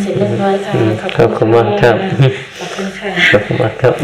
เสร็จเรียบร้อยค่ะขอบคุณมากครับขอบคุณค่ะขอบคุณมากครับ